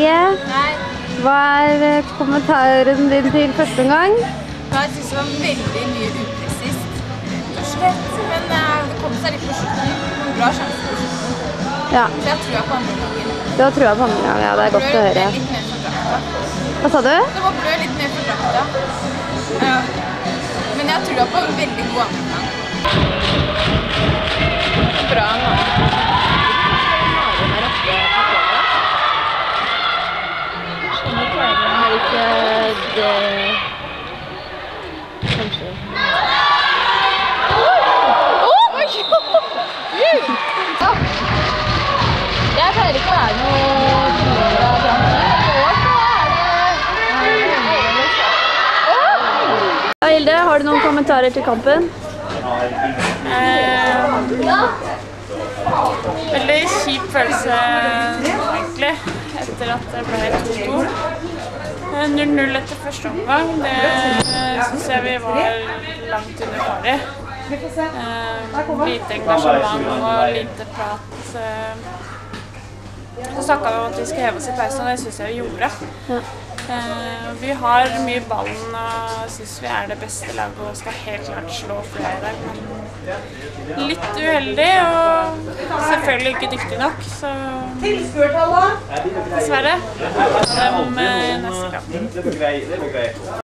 Hva er eh, kommentaren din til første omgang? Jeg syns det var veldig mye upresist, rett og slett. Men eh, det kom seg litt på slutten. Noen bra sjanser på slutten. Ja, Så jeg tror jeg på andre gangen. du har trua på andre gang. Ja, det er godt å høre. Litt mer. Hva sa du? Det var blø litt mer for drakta. Ja. Men jeg tror på en veldig god andre gang. Bra nå. Det Kanskje. Jeg pleier ikke å være noe Hilde, har du noen kommentarer til kampen? Veldig kjip følelse, egentlig, etter at det ble 2-2. Eh, 0-0 etter første omgang, det syns jeg vi var langt under pari. Eh, lite engasjement og lite prat. eh. Så snakka vi om at vi skulle heve oss i pausen, og det syns jeg vi gjorde. Eh, vi har mye ballen og syns vi er det beste laget og skal helt klart slå flere i dag. Litt uheldig og selvfølgelig ikke dyktig nok, så dessverre. Dem eh, neste kamp.